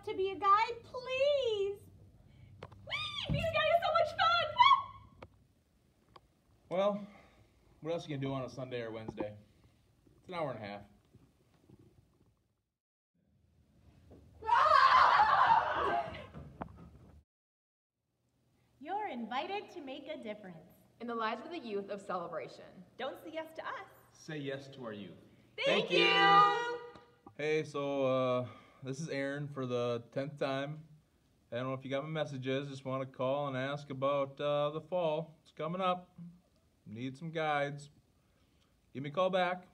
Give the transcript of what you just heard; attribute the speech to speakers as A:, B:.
A: sign up to be a guide, please.
B: Whee! Being a guy is so much fun! Woo!
C: Well, what else you gonna do on a Sunday or Wednesday? It's an hour and a half.
A: You're invited to make a difference.
B: In the lives of the youth of celebration.
A: Don't say yes to us.
C: Say yes to our youth.
B: Thank, you.
C: Hey, so uh, this is Aaron for the tenth time. I don't know if you got my messages. Just want to call and ask about uh, the fall. It's coming up. Need some guides. Give me a call back.